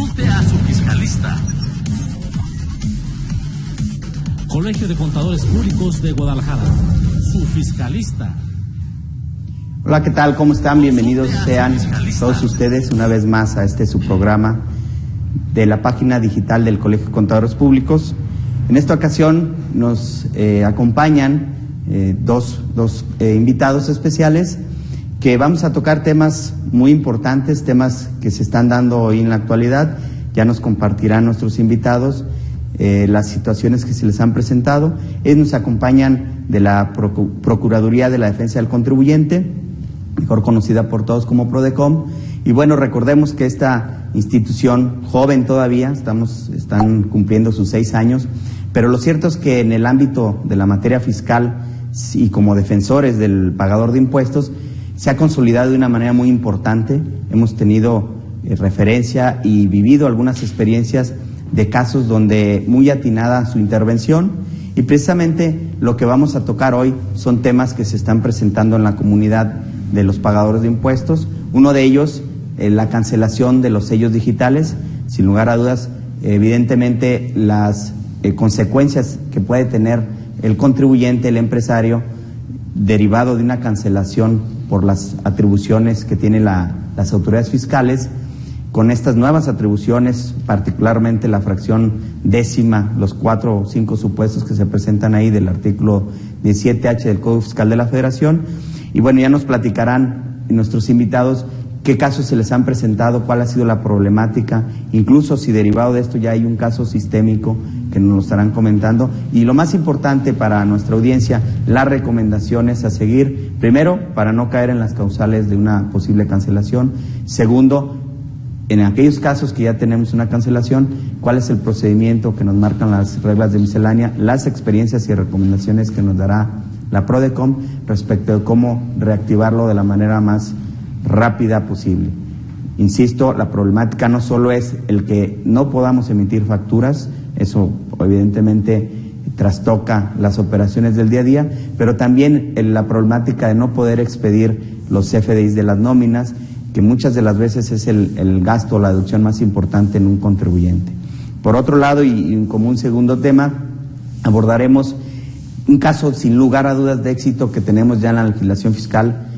Consulte a su fiscalista. Colegio de Contadores Públicos de Guadalajara. Su fiscalista. Hola, ¿qué tal? ¿Cómo están? Bienvenidos sean todos ustedes una vez más a este su programa de la página digital del Colegio de Contadores Públicos. En esta ocasión nos eh, acompañan eh, dos, dos eh, invitados especiales que vamos a tocar temas muy importantes, temas que se están dando hoy en la actualidad. Ya nos compartirán nuestros invitados eh, las situaciones que se les han presentado. Ellos nos acompañan de la Procuraduría de la Defensa del Contribuyente, mejor conocida por todos como PRODECOM. Y bueno, recordemos que esta institución, joven todavía, estamos, están cumpliendo sus seis años, pero lo cierto es que en el ámbito de la materia fiscal y como defensores del pagador de impuestos, se ha consolidado de una manera muy importante. Hemos tenido eh, referencia y vivido algunas experiencias de casos donde muy atinada su intervención y precisamente lo que vamos a tocar hoy son temas que se están presentando en la comunidad de los pagadores de impuestos. Uno de ellos, eh, la cancelación de los sellos digitales. Sin lugar a dudas, evidentemente las eh, consecuencias que puede tener el contribuyente, el empresario, derivado de una cancelación por las atribuciones que tienen las autoridades fiscales, con estas nuevas atribuciones, particularmente la fracción décima, los cuatro o cinco supuestos que se presentan ahí del artículo 17H del Código Fiscal de la Federación. Y bueno, ya nos platicarán nuestros invitados qué casos se les han presentado, cuál ha sido la problemática, incluso si derivado de esto ya hay un caso sistémico que nos lo estarán comentando. Y lo más importante para nuestra audiencia, las recomendaciones a seguir, primero, para no caer en las causales de una posible cancelación. Segundo, en aquellos casos que ya tenemos una cancelación, cuál es el procedimiento que nos marcan las reglas de miscelánea, las experiencias y recomendaciones que nos dará la PRODECOM respecto de cómo reactivarlo de la manera más rápida posible. Insisto, la problemática no solo es el que no podamos emitir facturas, eso evidentemente trastoca las operaciones del día a día, pero también la problemática de no poder expedir los FDIs de las nóminas, que muchas de las veces es el, gasto o la deducción más importante en un contribuyente. Por otro lado, y, como un segundo tema, abordaremos un caso sin lugar a dudas de éxito que tenemos ya en la legislación fiscal,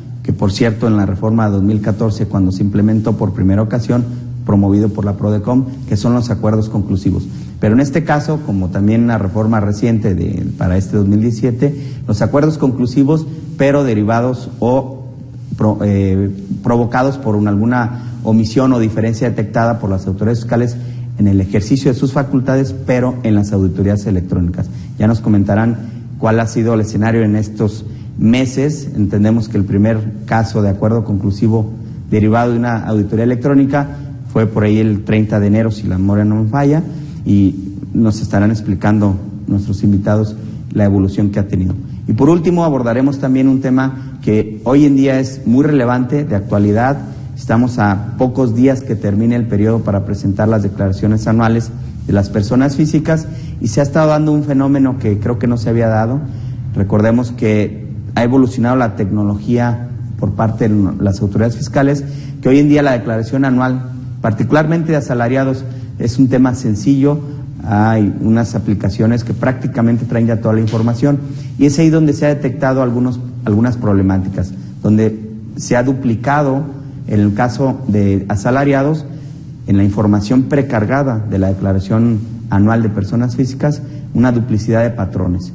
por cierto en la reforma de 2014, cuando se implementó por primera ocasión, promovido por la PRODECOM, que son los acuerdos conclusivos. Pero en este caso, como también una reforma reciente de, para este 2017, los acuerdos conclusivos, pero derivados o eh, provocados por alguna omisión o diferencia detectada por las autoridades fiscales en el ejercicio de sus facultades, pero en las auditorías electrónicas. Ya nos comentarán cuál ha sido el escenario en estos meses. Entendemos que el primer caso de acuerdo conclusivo derivado de una auditoría electrónica fue por ahí el 30 de enero, si la memoria no me falla, y nos estarán explicando nuestros invitados la evolución que ha tenido. Y por último abordaremos también un tema que hoy en día es muy relevante, de actualidad. Estamos a pocos días que termine el periodo para presentar las declaraciones anuales de las personas físicas y se ha estado dando un fenómeno que creo que no se había dado. Recordemos que ha evolucionado la tecnología por parte de las autoridades fiscales, que hoy en día la declaración anual, particularmente de asalariados, es un tema sencillo, hay unas aplicaciones que prácticamente traen ya toda la información y es ahí donde se ha detectado algunos, algunas problemáticas, donde se ha duplicado en el caso de asalariados en la información precargada de la declaración anual de personas físicas una duplicidad de patrones,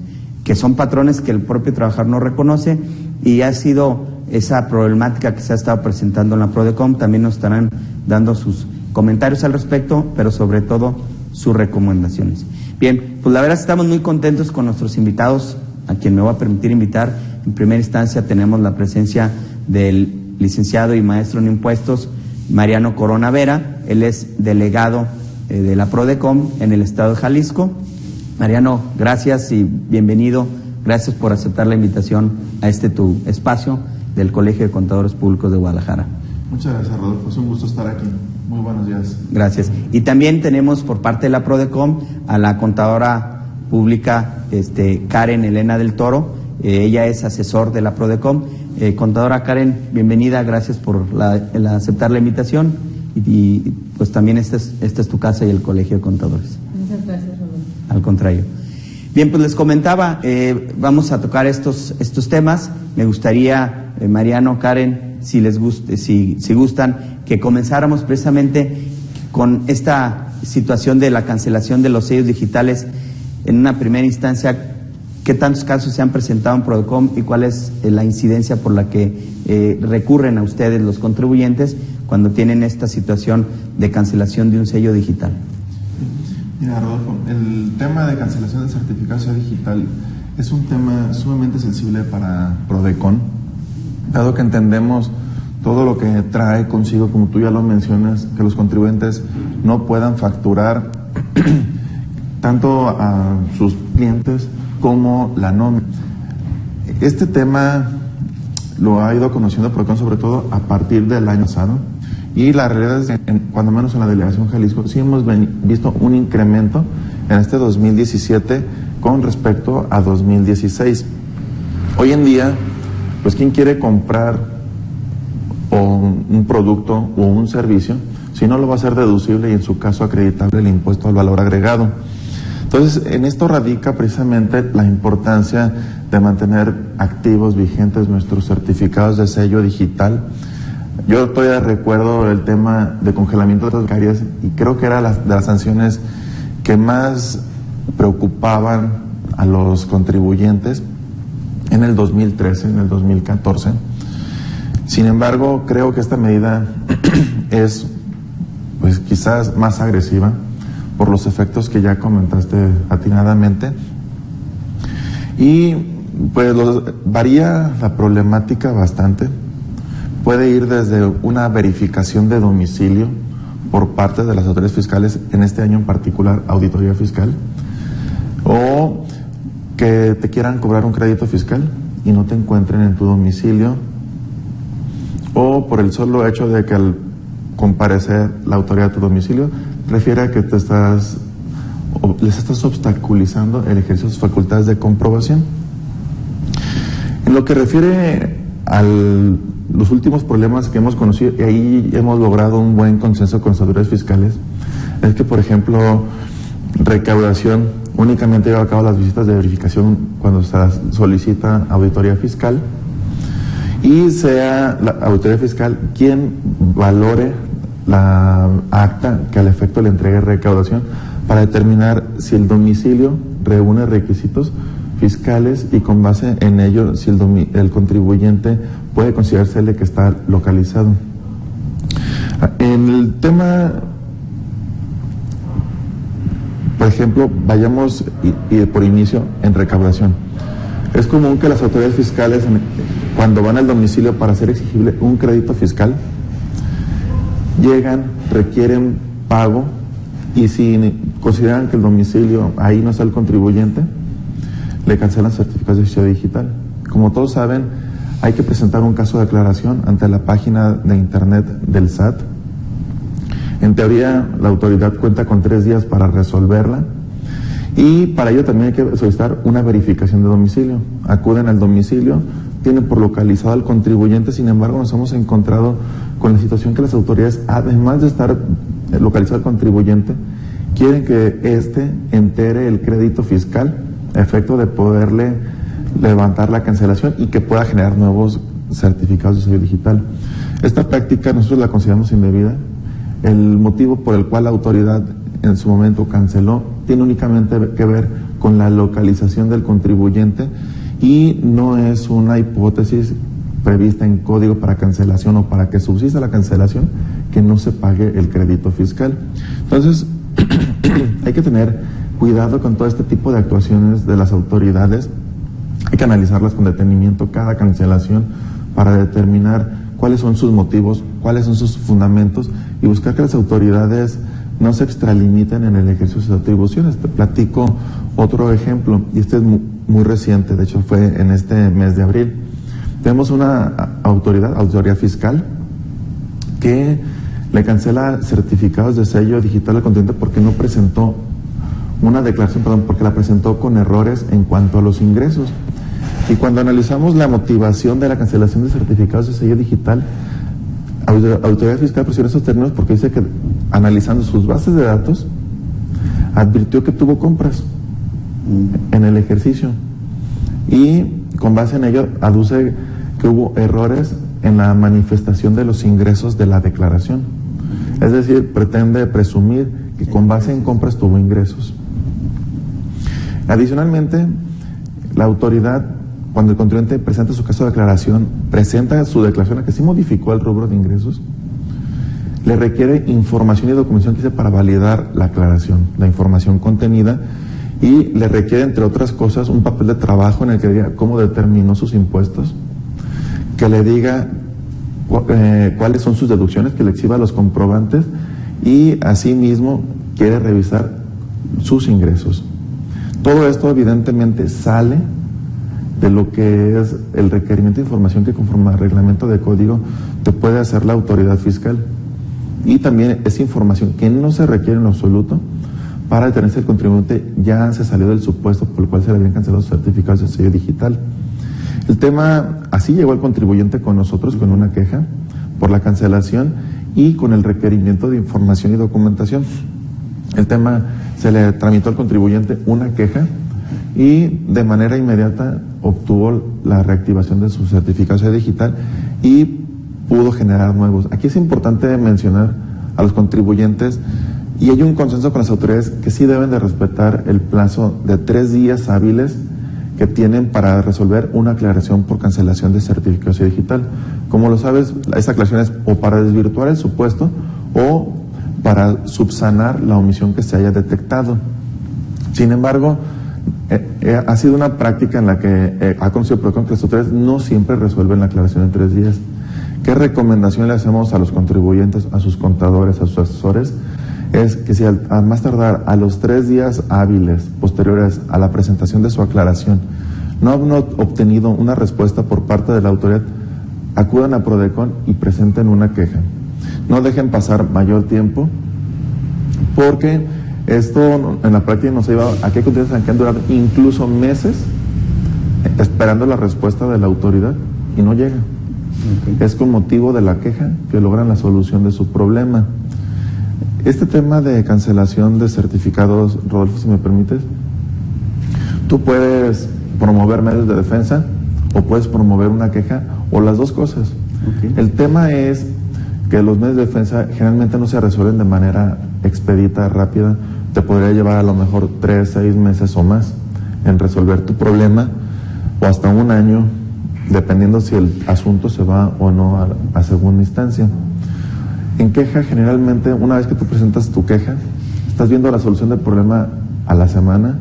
que son patrones que el propio trabajador no reconoce y ha sido esa problemática que se ha estado presentando en la PRODECOM, también nos estarán dando sus comentarios al respecto, pero sobre todo sus recomendaciones. Bien, pues la verdad estamos muy contentos con nuestros invitados, a quien me voy a permitir invitar. En primera instancia tenemos la presencia del licenciado y maestro en impuestos, Mariano Corona Vera. Él es delegado eh, de la PRODECOM en el estado de Jalisco. Mariano, gracias y bienvenido. Gracias por aceptar la invitación a este tu espacio del Colegio de Contadores Públicos de Guadalajara. Muchas gracias, Rodolfo. Es un gusto estar aquí. Muy buenos días. Gracias. Y también tenemos por parte de la PRODECOM a la contadora pública este, Karen Elena del Toro. Eh, ella es asesor de la PRODECOM. Eh, contadora Karen, bienvenida, gracias por aceptar la invitación y, pues también esta es, esta es tu casa y el Colegio de Contadores. Muchas gracias. Al contrario. Bien, pues les comentaba, eh, vamos a tocar estos, estos temas. Me gustaría, eh, Mariano, Karen, si les guste, si, si gustan, que comenzáramos precisamente con esta situación de la cancelación de los sellos digitales en una primera instancia. ¿Qué tantos casos se han presentado en Prodecom y cuál es eh, la incidencia por la que eh, recurren a ustedes los contribuyentes cuando tienen esta situación de cancelación de un sello digital? Mira, Rodolfo, el tema de cancelación de certificado digital es un tema sumamente sensible para Prodecon, dado que entendemos todo lo que trae consigo, como tú ya lo mencionas, que los contribuyentes no puedan facturar tanto a sus clientes como la nómina. Este tema lo ha ido conociendo Procon sobre todo a partir del año pasado y la realidad es que cuando menos en la delegación Jalisco sí hemos visto un incremento en este 2017 con respecto a 2016. Hoy en día, pues quien quiere comprar un producto o un servicio, si no lo va a hacer deducible y en su caso acreditable el impuesto al valor agregado. Entonces, en esto radica precisamente la importancia de mantener activos, vigentes nuestros certificados de sello digital. Yo todavía recuerdo el tema de congelamiento de bancarias y creo que era de las sanciones que más preocupaban a los contribuyentes en el 2013, en el 2014. Sin embargo, creo que esta medida es pues quizás más agresiva por los efectos que ya comentaste atinadamente. Y pues varía la problemática bastante. Puede ir desde una verificación de domicilio por parte de las autoridades fiscales, en este año en particular auditoría fiscal, o que te quieran cobrar un crédito fiscal y no te encuentren en tu domicilio, o por el solo hecho de que al comparecer la autoridad a tu domicilio refiere a que te estás, les estás obstaculizando el ejercicio de sus facultades de comprobación. En lo que refiere a los últimos problemas que hemos conocido, y ahí hemos logrado un buen consenso con las autoridades fiscales, es que, por ejemplo, recaudación únicamente lleva a cabo las visitas de verificación cuando se solicita auditoría fiscal y sea la autoridad fiscal quien valore la acta que al efecto le entregue recaudación para determinar si el domicilio reúne requisitos fiscales y con base en ello si el, el contribuyente puede considerarse que está localizado. En el tema, por ejemplo, vayamos y, por inicio en recaudación. Es común que las autoridades fiscales, cuando van al domicilio para hacer exigible un crédito fiscal, llegan, requieren pago y si consideran que el domicilio ahí no está el contribuyente, le cancelan certificados de ficha digital. Como todos saben, hay que presentar un caso de aclaración ante la página de internet del SAT. En teoría, la autoridad cuenta con tres días para resolverla y para ello también hay que solicitar una verificación de domicilio. Acuden al domicilio, tienen por localizado al contribuyente, sin embargo nos hemos encontrado con la situación que las autoridades, además de estar localizado al contribuyente, quieren que éste entere el crédito fiscal efecto de poderle levantar la cancelación y que pueda generar nuevos certificados de sello digital. Esta práctica nosotros la consideramos indebida. El motivo por el cual la autoridad en su momento canceló tiene únicamente que ver con la localización del contribuyente y no es una hipótesis prevista en código para cancelación o para que subsista la cancelación que no se pague el crédito fiscal. Entonces, hay que tener cuidado con todo este tipo de actuaciones de las autoridades. Hay que analizarlas con detenimiento cada cancelación para determinar cuáles son sus motivos, cuáles son sus fundamentos y buscar que las autoridades no se extralimiten en el ejercicio de sus atribuciones. Te platico otro ejemplo, y este es muy, reciente, de hecho fue en este mes de abril. Tenemos una autoridad, autoridad fiscal, que le cancela certificados de sello digital al continente porque no presentó una declaración, perdón, porque la presentó con errores en cuanto a los ingresos. Y cuando analizamos la motivación de la cancelación de certificados de sello digital, autoridad fiscal presiona esos términos porque dice que analizando sus bases de datos, advirtió que tuvo compras en el ejercicio y con base en ello aduce que hubo errores en la manifestación de los ingresos de la declaración. Es decir, pretende presumir que con base en compras tuvo ingresos. Adicionalmente, la autoridad, cuando el contribuyente presenta su caso de declaración, presenta su declaración a que sí modificó el rubro de ingresos, le requiere información y documentación que para validar la aclaración, la información contenida, y le requiere, entre otras cosas, un papel de trabajo en el que diga cómo determinó sus impuestos, que le diga eh, cuáles son sus deducciones, que le exhiba los comprobantes y asimismo quiere revisar sus ingresos. Todo esto evidentemente sale de lo que es el requerimiento de información que conforme al reglamento de código te puede hacer la autoridad fiscal. Y también es información que no se requiere en absoluto para detener si el contribuyente ya se salió del supuesto por el cual se le habían cancelado los certificados de sello digital. El tema, así llegó el contribuyente con nosotros con una queja por la cancelación y con el requerimiento de información y documentación. El tema se le tramitó al contribuyente una queja y de manera inmediata obtuvo la reactivación de su certificación digital y pudo generar nuevos. Aquí es importante mencionar a los contribuyentes y hay un consenso con las autoridades que sí deben de respetar el plazo de tres días hábiles que tienen para resolver una aclaración por cancelación de certificación digital. Como lo sabes, esa aclaración es o para desvirtuar el supuesto o para subsanar la omisión que se haya detectado. Sin embargo, eh, eh, ha sido una práctica en la que eh, ha conocido por que las autoridades no siempre resuelven la aclaración en tres días. ¿Qué recomendación le hacemos a los contribuyentes, a sus contadores, a sus asesores? es que si al, más tardar a los tres días hábiles posteriores a la presentación de su aclaración no han obtenido una respuesta por parte de la autoridad, acudan a Prodecon y presenten una queja. No dejen pasar mayor tiempo porque esto en la práctica nos ha llevado a que hay que han durado incluso meses esperando la respuesta de la autoridad y no llega. Es con motivo de la queja que logran la solución de su problema. Este tema de cancelación de certificados, Rodolfo, si me permites, tú puedes promover medios de defensa o puedes promover una queja o las dos cosas. El tema es que los medios de defensa generalmente no se resuelven de manera expedita, rápida. Te podría llevar a lo mejor tres, seis meses o más en resolver tu problema o hasta un año, dependiendo si el asunto se va o no a segunda instancia. En queja, generalmente, una vez que tú presentas tu queja, estás viendo la solución del problema a la semana,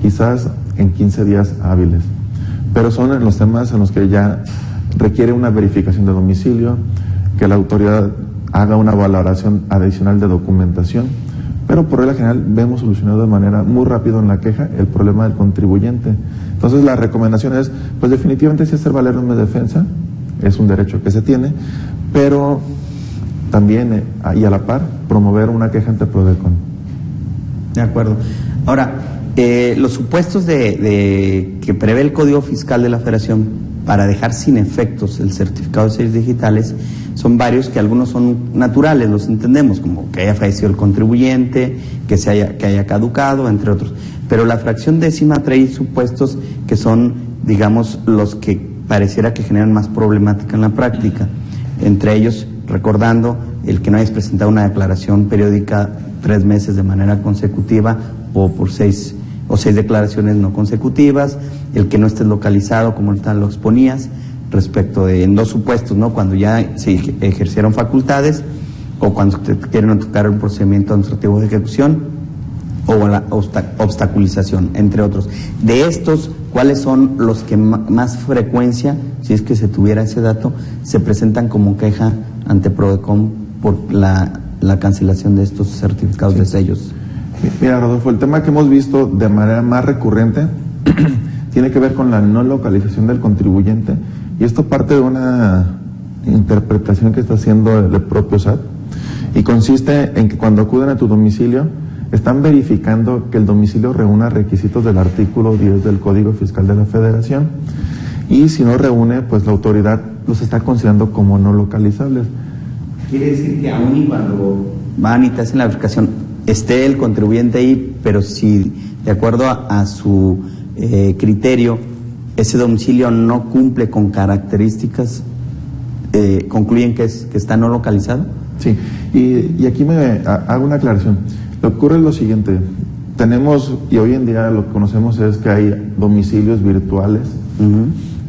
quizás en 15 días hábiles. Pero son en los temas en los que ya requiere una verificación de domicilio, que la autoridad haga una valoración adicional de documentación, pero por regla general vemos solucionado de manera muy rápida en la queja el problema del contribuyente. Entonces la recomendación es, pues definitivamente sí hacer valer una defensa, es un derecho que se tiene, pero también eh, y a la par promover una queja ante Prodecon. De acuerdo. Ahora, eh, los supuestos de, que prevé el Código Fiscal de la Federación para dejar sin efectos el certificado de sellos digitales son varios que algunos son naturales, los entendemos, como que haya fallecido el contribuyente, que, se haya, que haya caducado, entre otros. Pero la fracción décima trae supuestos que son, digamos, los que pareciera que generan más problemática en la práctica. Entre ellos, recordando el que no hayas presentado una declaración periódica tres meses de manera consecutiva o por seis o seis declaraciones no consecutivas, el que no estés localizado como tal lo exponías, respecto de en dos supuestos, ¿no? Cuando ya se ejercieron facultades o cuando quieren tocar un procedimiento administrativo de ejecución o la obstaculización, entre otros. De estos, ¿cuáles son los que más frecuencia, si es que se tuviera ese dato, se presentan como queja ante Prodecom por la, cancelación de estos certificados de sellos? Mira, Rodolfo, el tema que hemos visto de manera más recurrente tiene que ver con la no localización del contribuyente y esto parte de una interpretación que está haciendo el propio SAT y consiste en que cuando acuden a tu domicilio están verificando que el domicilio reúna requisitos del artículo 10 del Código Fiscal de la Federación y si no reúne, pues la autoridad los está considerando como no localizables. Quiere decir que aún y cuando van y te hacen la verificación, esté el contribuyente ahí, pero si de acuerdo a, su eh, criterio ese domicilio no cumple con características, eh, concluyen que, es, que está no localizado. Sí, y, aquí me hago una aclaración. Lo que ocurre es lo siguiente, tenemos, y hoy en día lo que conocemos es que hay domicilios virtuales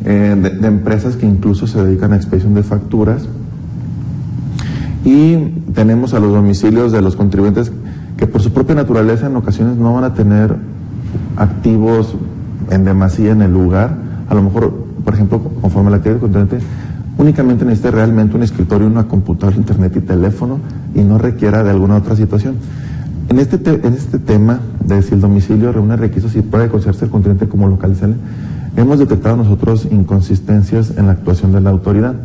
eh, de, empresas que incluso se dedican a expedición de facturas, y tenemos a los domicilios de los contribuyentes que por su propia naturaleza en ocasiones no van a tener activos en demasía en el lugar, a lo mejor, por ejemplo, conforme a la actividad del contribuyente, únicamente necesite realmente un escritorio, una computadora, internet y teléfono y no requiera de alguna otra situación. En este, en este tema de si el domicilio reúne requisitos y puede considerarse el contribuyente como localizable, hemos detectado nosotros inconsistencias en la actuación de la autoridad.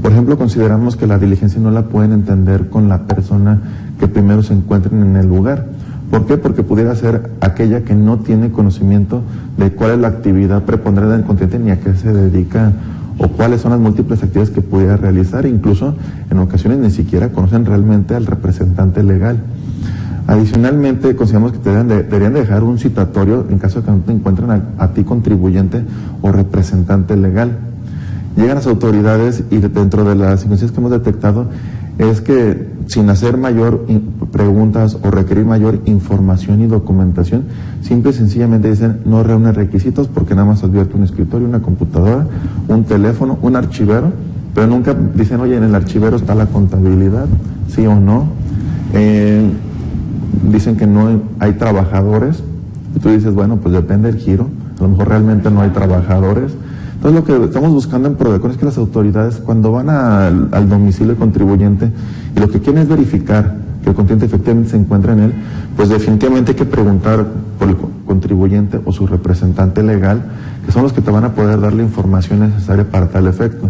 Por ejemplo, consideramos que la diligencia no la pueden entender con la persona que primero se encuentren en el lugar. ¿Por qué? Porque pudiera ser aquella que no tiene conocimiento de cuál es la actividad preponderante del contribuyente ni a qué se dedica o cuáles son las múltiples actividades que pudiera realizar. Incluso en ocasiones ni siquiera conocen realmente al representante legal. Adicionalmente, consideramos que deberían, dejar un citatorio en caso de que no te encuentren a, ti contribuyente o representante legal. Llegan las autoridades y dentro de las circunstancias que hemos detectado es que sin hacer mayor preguntas o requerir mayor información y documentación, simple y sencillamente dicen no reúne requisitos porque nada más advierte un escritorio, una computadora, un teléfono, un archivero, pero nunca dicen, oye, en el archivero está la contabilidad, sí o no. Eh, dicen que no hay trabajadores, y tú dices, bueno, pues depende del giro, a lo mejor realmente no hay trabajadores. Entonces lo que estamos buscando en Prodecon es que las autoridades cuando van al domicilio del contribuyente y lo que quieren es verificar que el contribuyente efectivamente se encuentra en él, pues definitivamente hay que preguntar por el contribuyente o su representante legal, que son los que te van a poder dar la información necesaria para tal efecto.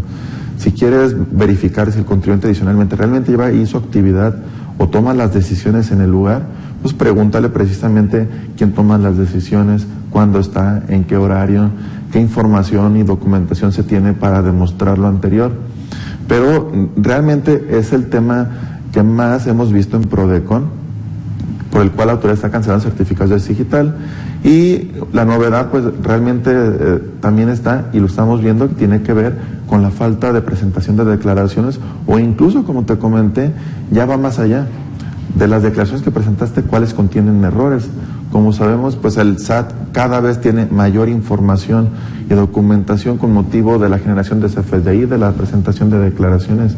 Si quieres verificar si el contribuyente adicionalmente realmente lleva ahí su actividad o toma las decisiones en el lugar, pues pregúntale precisamente quién toma las decisiones, cuándo está, en qué horario, qué información y documentación se tiene para demostrar lo anterior. Pero realmente es el tema que más hemos visto en Prodecon, por el cual la autoridad está cancelando certificados digital. Y la novedad, pues realmente eh, también está, y lo estamos viendo, tiene que ver con la falta de presentación de declaraciones, o incluso, como te comenté, ya va más allá de las declaraciones que presentaste, cuáles contienen errores. Como sabemos, pues el SAT cada vez tiene mayor información y documentación con motivo de la generación de CFDI, de la presentación de declaraciones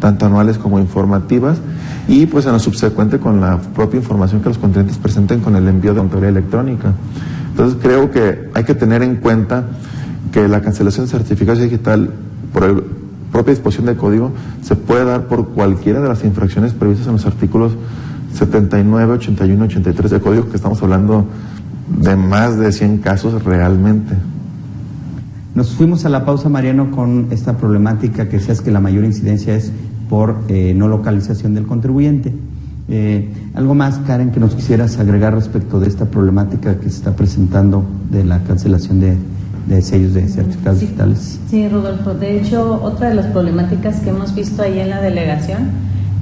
tanto anuales como informativas y pues en lo subsecuente con la propia información que los contribuyentes presenten con el envío de autoría electrónica. Entonces creo que hay que tener en cuenta que la cancelación de certificados digital por el propia disposición del código se puede dar por cualquiera de las infracciones previstas en los artículos 79, 81, 83 del código, que estamos hablando de más de 100 casos realmente. Nos fuimos a la pausa, Mariano, con esta problemática que es que la mayor incidencia es por eh, no localización del contribuyente. Eh, ¿Algo más, Karen, que nos quisieras agregar respecto de esta problemática que se está presentando de la cancelación de, de sellos de certificados digitales. Sí, Rodolfo. De hecho, otra de las problemáticas que hemos visto ahí en la delegación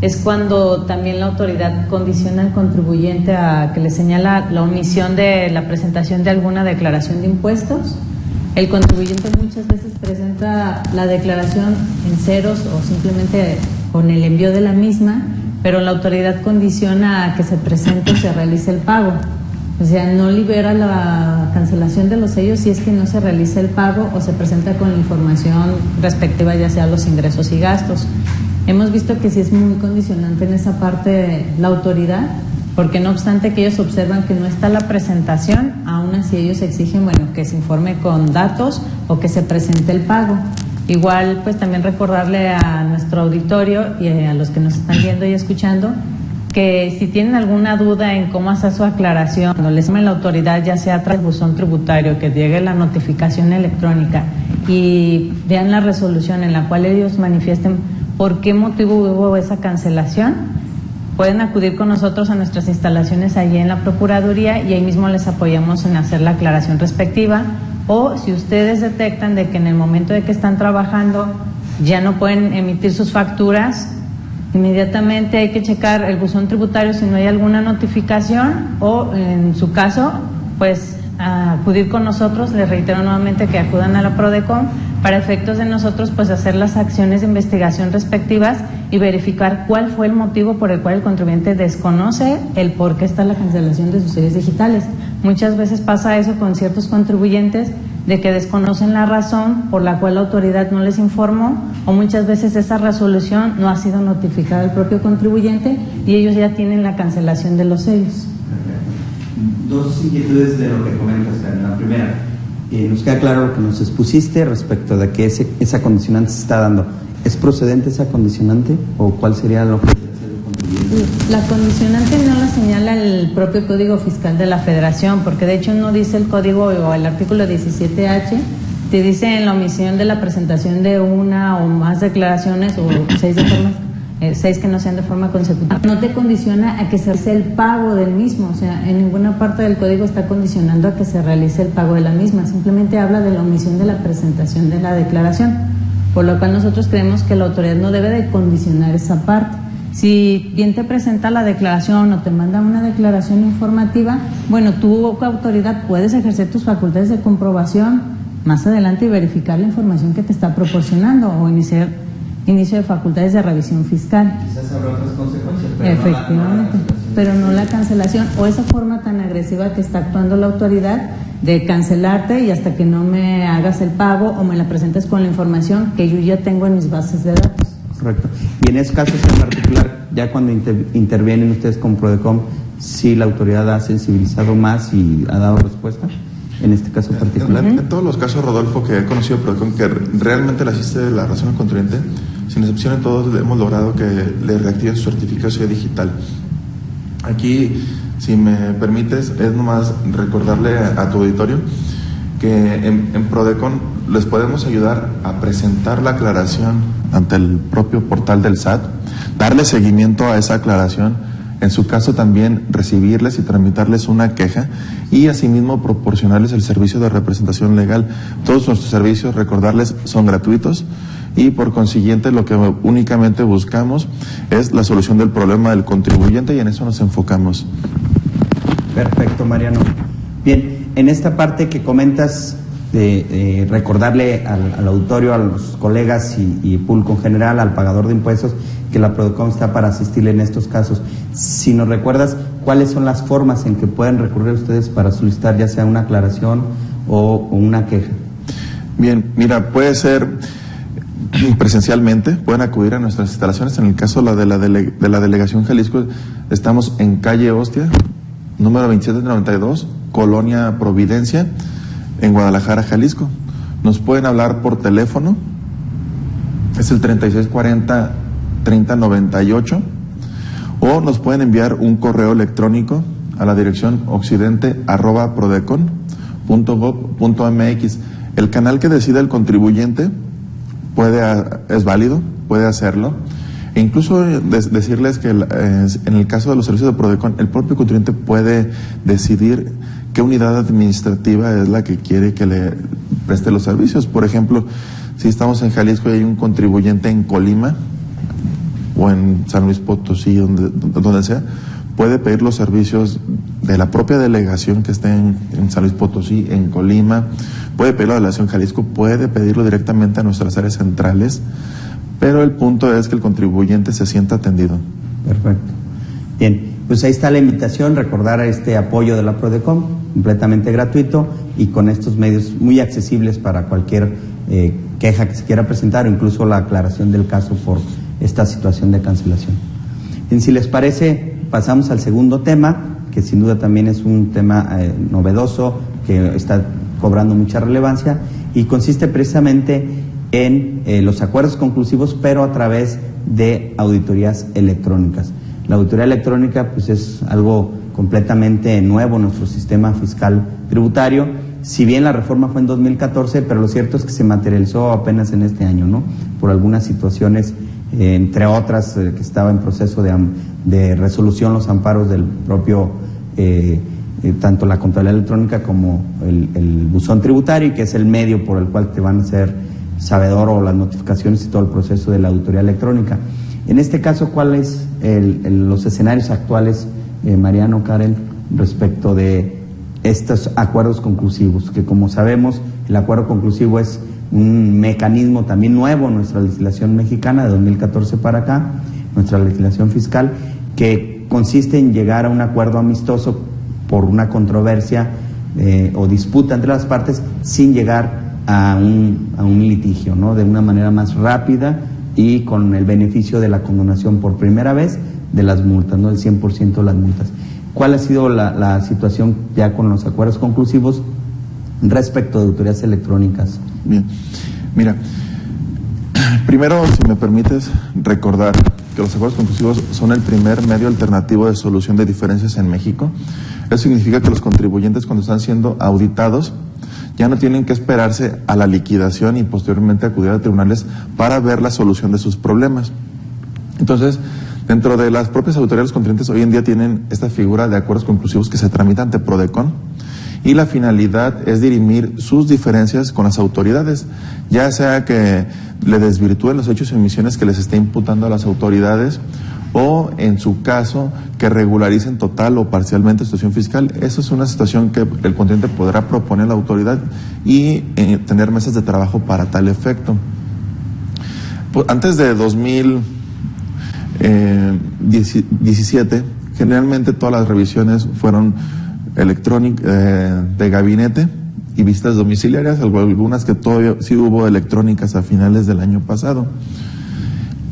es cuando también la autoridad condiciona al contribuyente a que le señala la omisión de la presentación de alguna declaración de impuestos. El contribuyente muchas veces presenta la declaración en ceros o simplemente con el envío de la misma, pero la autoridad condiciona a que se presente o se realice el pago. O sea, no libera la cancelación de los sellos si es que no se realiza el pago o se presenta con la información respectiva ya sea los ingresos y gastos. Hemos visto que sí es muy condicionante en esa parte la autoridad, porque no obstante que ellos observan que no está la presentación, aún así ellos exigen, bueno, que se informe con datos o que se presente el pago. Igual, pues también recordarle a nuestro auditorio y a los que nos están viendo y escuchando que si tienen alguna duda en cómo hacer su aclaración, cuando les llamen la autoridad, ya sea tras buzón tributario, que llegue la notificación electrónica y vean la resolución en la cual ellos manifiesten por qué motivo hubo esa cancelación, pueden acudir con nosotros a nuestras instalaciones allí en la Procuraduría y ahí mismo les apoyamos en hacer la aclaración respectiva. O si ustedes detectan de que en el momento de que están trabajando ya no pueden emitir sus facturas, Inmediatamente hay que checar el buzón tributario si no hay alguna notificación o en su caso, pues acudir con nosotros. Les reitero nuevamente que acudan a la PRODECOM para efectos de nosotros pues hacer las acciones de investigación respectivas y verificar cuál fue el motivo por el cual el contribuyente desconoce el por qué está la cancelación de sus series digitales. Muchas veces pasa eso con ciertos contribuyentes de que desconocen la razón por la cual la autoridad no les informó o muchas veces esa resolución no ha sido notificada al propio contribuyente y ellos ya tienen la cancelación de los sellos. Dos inquietudes de lo que comentas, La primera, eh, nos queda claro lo que nos expusiste respecto de que ese, esa condicionante se está dando. ¿Es procedente esa condicionante o cuál sería lo que la condicionante no la señala el propio Código Fiscal de la Federación, porque de hecho no dice el código o el artículo 17H, te dice en la omisión de la presentación de una o más declaraciones o seis, de forma, eh, seis que no sean de forma consecutiva. No te condiciona a que se realice el pago del mismo, o sea, en ninguna parte del código está condicionando a que se realice el pago de la misma, simplemente habla de la omisión de la presentación de la declaración, por lo cual nosotros creemos que la autoridad no debe de condicionar esa parte. Si bien te presenta la declaración o te manda una declaración informativa, bueno, tú autoridad puedes ejercer tus facultades de comprobación más adelante y verificar la información que te está proporcionando o iniciar inicio de facultades de revisión fiscal. Quizás habrá otras consecuencias, pero Efectivamente, no pero no la cancelación o esa forma tan agresiva que está actuando la autoridad de cancelarte y hasta que no me hagas el pago o me la presentes con la información que yo ya tengo en mis bases de datos. Correcto. Y en esos casos en particular, ya cuando intervienen ustedes con Prodecom, si la autoridad ha sensibilizado más y ha dado respuesta? En este caso particular. En, todos los casos, Rodolfo, que he conocido Prodecom, que realmente le asiste la razón al contribuyente, sin excepción todos hemos logrado que le reactiven su certificación digital. Aquí, si me permites, es nomás recordarle a, tu auditorio que en, en Prodecon les podemos ayudar a presentar la aclaración ante el propio portal del SAT, darle seguimiento a esa aclaración, en su caso también recibirles y tramitarles una queja y asimismo proporcionarles el servicio de representación legal. Todos nuestros servicios, recordarles, son gratuitos y por consiguiente lo que únicamente buscamos es la solución del problema del contribuyente y en eso nos enfocamos. Perfecto, Mariano. Bien, en esta parte que comentas de, recordarle al, auditorio, a los colegas y, y, público en general, al pagador de impuestos, que la Prodecom está para asistirle en estos casos. Si nos recuerdas, ¿cuáles son las formas en que pueden recurrir ustedes para solicitar ya sea una aclaración o, una queja? Bien, mira, puede ser presencialmente, pueden acudir a nuestras instalaciones. En el caso de la, de la, de la delegación Jalisco, estamos en calle Hostia, número 2792, Colonia Providencia en Guadalajara, Jalisco. Nos pueden hablar por teléfono, es el 3640-3098, o nos pueden enviar un correo electrónico a la dirección occidente arroba mx El canal que decida el contribuyente puede, es válido, puede hacerlo. E incluso decirles que en el caso de los servicios de Prodecon, el propio contribuyente puede decidir qué unidad administrativa es la que quiere que le preste los servicios. Por ejemplo, si estamos en Jalisco y hay un contribuyente en Colima o en San Luis Potosí, donde, donde sea, puede pedir los servicios de la propia delegación que esté en, San Luis Potosí, en Colima, puede pedirlo a la delegación Jalisco, puede pedirlo directamente a nuestras áreas centrales, pero el punto es que el contribuyente se sienta atendido. Perfecto. Bien, pues ahí está la invitación, recordar este apoyo de la PRODECOM, completamente gratuito y con estos medios muy accesibles para cualquier eh, queja que se quiera presentar o incluso la aclaración del caso por esta situación de cancelación. Bien, si les parece, pasamos al segundo tema, que sin duda también es un tema eh, novedoso, que está cobrando mucha relevancia y consiste precisamente en eh, los acuerdos conclusivos, pero a través de auditorías electrónicas. La auditoría electrónica pues es algo completamente nuevo en nuestro sistema fiscal tributario. Si bien la reforma fue en 2014, pero lo cierto es que se materializó apenas en este año, ¿no? Por algunas situaciones, eh, entre otras, que estaba en proceso de, de, resolución los amparos del propio, eh, tanto la contabilidad electrónica como el, buzón tributario, que es el medio por el cual te van a ser sabedor o las notificaciones y todo el proceso de la auditoría electrónica. En este caso, ¿cuáles el, los escenarios actuales, eh, Mariano, Karen, respecto de estos acuerdos conclusivos? Que como sabemos, el acuerdo conclusivo es un mecanismo también nuevo en nuestra legislación mexicana de 2014 para acá, nuestra legislación fiscal, que consiste en llegar a un acuerdo amistoso por una controversia eh, o disputa entre las partes sin llegar a un, a un litigio, ¿no? De una manera más rápida y con el beneficio de la condonación por primera vez de las multas, ¿no? El 100% de las multas. ¿Cuál ha sido la, la situación ya con los acuerdos conclusivos respecto de autoridades electrónicas? Bien, mira, primero, si me permites, recordar que los acuerdos conclusivos son el primer medio alternativo de solución de diferencias en México. Eso significa que los contribuyentes cuando están siendo auditados ya no tienen que esperarse a la liquidación y posteriormente acudir a tribunales para ver la solución de sus problemas. Entonces, dentro de las propias autoridades contribuyentes hoy en día tienen esta figura de acuerdos conclusivos que se tramitan ante PRODECON y la finalidad es dirimir sus diferencias con las autoridades, ya sea que le desvirtúen los hechos y omisiones que les esté imputando a las autoridades o en su caso que regularicen total o parcialmente la situación fiscal. Eso es una situación que el contribuyente podrá proponer a la autoridad y eh, tener mesas de trabajo para tal efecto. Antes de 2017, eh, generalmente todas las revisiones fueron electrónicas eh, de gabinete y vistas domiciliarias, algunas que todavía sí hubo electrónicas a finales del año pasado.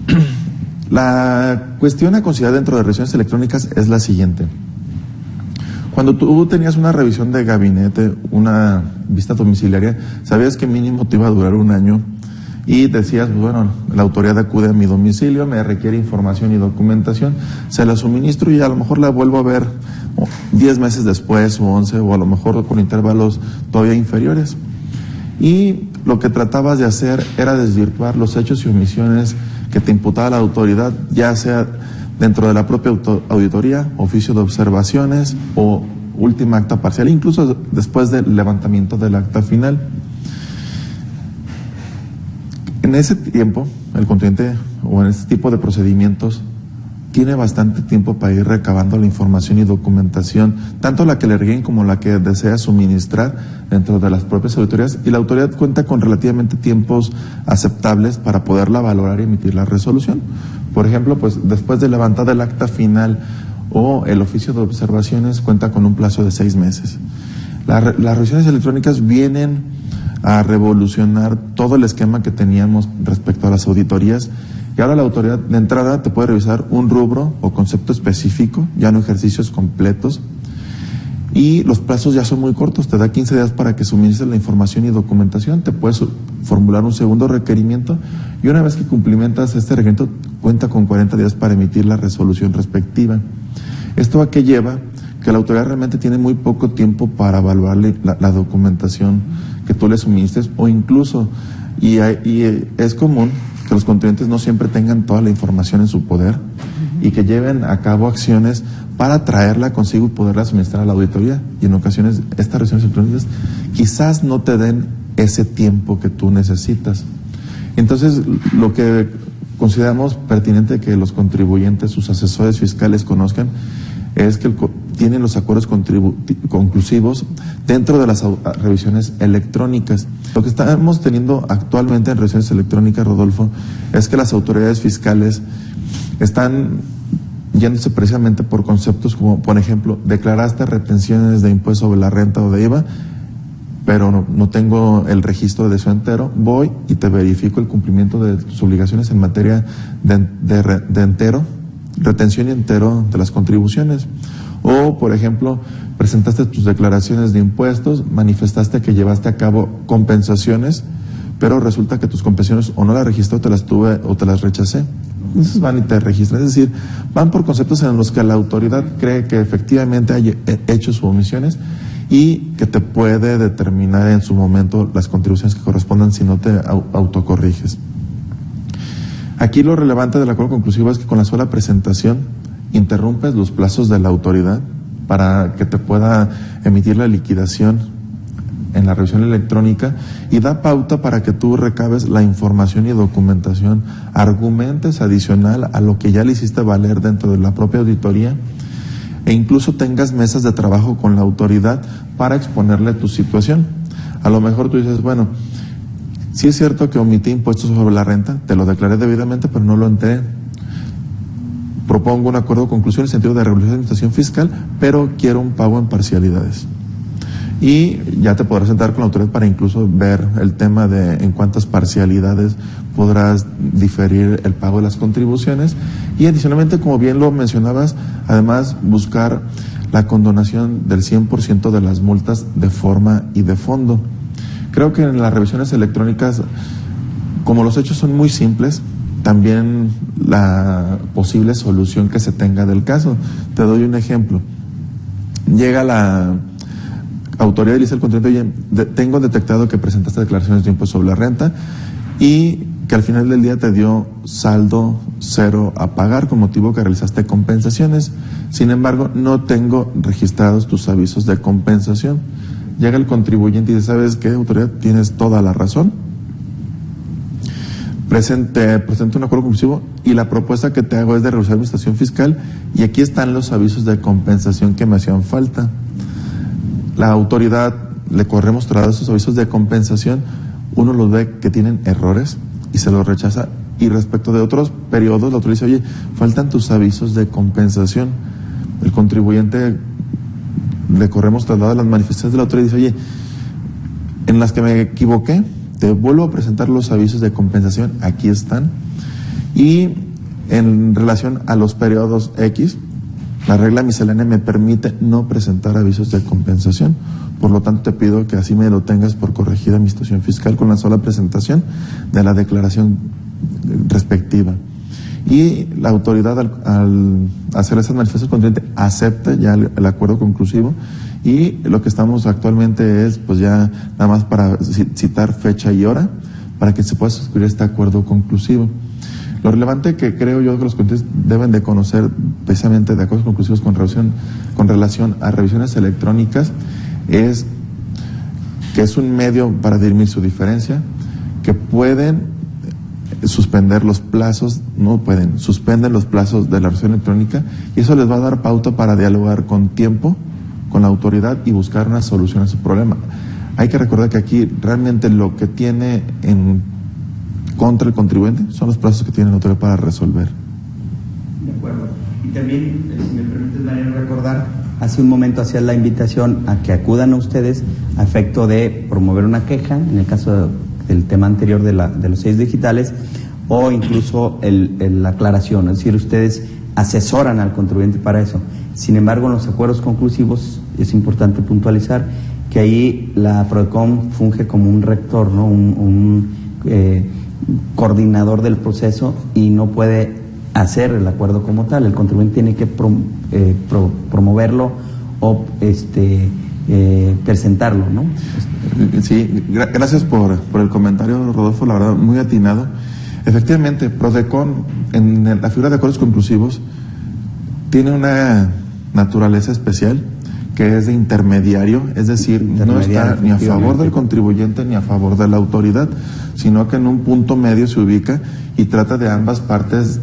La cuestión a considerar dentro de revisiones electrónicas es la siguiente. Cuando tú tenías una revisión de gabinete, una vista domiciliaria, sabías que mínimo te iba a durar un año y decías, pues, bueno, la autoridad acude a mi domicilio, me requiere información y documentación, se la suministro y a lo mejor la vuelvo a ver 10 meses después o 11 o a lo mejor con intervalos todavía inferiores. Y lo que tratabas de hacer era desvirtuar los hechos y omisiones que te imputaba la autoridad, ya sea dentro de la propia auditoría, oficio de observaciones o última acta parcial, incluso después del levantamiento del acta final. En ese tiempo, el contribuyente o en ese tipo de procedimientos tiene bastante tiempo para ir recabando la información y documentación, tanto la que le requieren como la que desea suministrar dentro de las propias auditorías, y la autoridad cuenta con relativamente tiempos aceptables para poderla valorar y emitir la resolución. Por ejemplo, pues después de levantar el acta final o el oficio de observaciones cuenta con un plazo de seis meses. las revisiones electrónicas vienen a revolucionar todo el esquema que teníamos respecto a las auditorías y ahora la autoridad de entrada te puede revisar un rubro o concepto específico, ya no ejercicios completos. Y los plazos ya son muy cortos, te da 15 días para que suministres la información y documentación, te puedes formular un segundo requerimiento y una vez que cumplimentas este requerimiento cuenta con 40 días para emitir la resolución respectiva. ¿Esto a qué lleva? Que la autoridad realmente tiene muy poco tiempo para evaluarle la, documentación que tú le suministres o incluso, y, y es común que los contribuyentes no siempre tengan toda la información en su poder y que lleven a cabo acciones es que tienen los acuerdos conclusivos dentro de las revisiones electrónicas. Lo que estamos teniendo actualmente en revisiones electrónicas, Rodolfo, es que las autoridades fiscales están yéndose precisamente por conceptos como, por ejemplo, declaraste retenciones de impuesto sobre la renta o de IVA, pero no, tengo el registro de eso entero, voy y te verifico el cumplimiento de tus obligaciones en materia de, de entero, retención entero de las contribuciones. O, por ejemplo, presentaste tus declaraciones de impuestos, manifestaste que llevaste a cabo compensaciones, pero resulta que tus compensaciones o no las registré o te las tuve o te las rechacé. Entonces van y te registran. Es decir, van por conceptos en los que la autoridad cree que efectivamente hay hechos o omisiones y que te puede determinar en su momento las contribuciones que correspondan si no te autocorriges. Aquí lo relevante del acuerdo conclusivo es que con la sola presentación interrumpes los plazos de la autoridad para que te pueda emitir la liquidación en la revisión electrónica y da pauta para que tú recabes la información y documentación, argumentes adicional a lo que ya le hiciste valer dentro de la propia auditoría e incluso tengas mesas de trabajo con la autoridad para exponerle tu situación. A lo mejor tú dices, bueno, si es cierto que omití impuestos sobre la renta, te lo declaré debidamente, pero no lo enteré. Propongo un acuerdo de conclusión en el sentido de regulación de administración fiscal, pero quiero un pago en parcialidades y ya te podrás sentar con la autoridad para incluso ver el tema de en cuántas parcialidades podrás diferir el pago de las contribuciones y adicionalmente, como bien lo mencionabas, además buscar la condonación del 100% de las multas de forma y de fondo. Creo que en las revisiones electrónicas, como los hechos son muy simples, también la posible solución que se tenga del caso. Te doy un ejemplo. Llega la autoridad dice el contribuyente, oye, tengo detectado que presentaste declaraciones de impuesto sobre la renta y que al final del día te dio saldo cero a pagar con motivo que realizaste compensaciones. Sin embargo, no tengo registrados tus avisos de compensación. Llega el contribuyente y dice, ¿sabes qué, autoridad? Tienes toda la razón. Presente, presento un acuerdo compulsivo y la propuesta que te hago es de revisar mi estación fiscal y aquí están los avisos de compensación que me hacían falta la autoridad le corremos todos esos avisos de compensación, uno los ve que tienen errores y se los rechaza. Y respecto de otros periodos, la autoridad dice, oye, faltan tus avisos de compensación. El contribuyente le corremos traslado las manifestaciones de la autoridad y dice, oye, en las que me equivoqué, te vuelvo a presentar los avisos de compensación, aquí están. Y en relación a los periodos X, la regla miscelánea me permite no presentar avisos de compensación. Por lo tanto, te pido que así me lo tengas por corregida mi situación fiscal con la sola presentación de la declaración respectiva. Y la autoridad, al, hacer esas manifestaciones contribuyente, acepta ya el, acuerdo conclusivo. Y lo que estamos actualmente es, pues ya nada más para citar fecha y hora para que se pueda suscribir este acuerdo conclusivo. Lo relevante que creo yo que los clientes deben de conocer precisamente de acuerdos conclusivos con relación, con relación a revisiones electrónicas es que es un medio para dirimir su diferencia, que pueden suspender los plazos, no pueden, suspenden los plazos de la revisión electrónica y eso les va a dar pauta para dialogar con tiempo con la autoridad y buscar una solución a su problema. Hay que recordar que aquí realmente lo que tiene en contra el contribuyente son los plazos que tiene la autoridad para resolver. De acuerdo. Y también, eh, si me permites, Daniel, recordar, hace un momento hacía la invitación a que acudan a ustedes a efecto de promover una queja, en el caso del tema anterior de, la, de los seis digitales, o incluso la aclaración, es decir, ustedes asesoran al contribuyente para eso. Sin embargo, en los acuerdos conclusivos es importante puntualizar que ahí la PRODECOM funge como un rector, ¿no? un, eh, coordinador del proceso y no puede hacer el acuerdo como tal. El contribuyente tiene que eh, promoverlo o este, eh, presentarlo, ¿no? Sí, gracias por, por, el comentario, Rodolfo, la verdad, muy atinado. Efectivamente, Prodecon, en la figura de acuerdos conclusivos, tiene una naturaleza especial que es de intermediario, es decir, no está ni a favor del contribuyente ni a favor de la autoridad, sino que en un punto medio se ubica y trata de ambas partes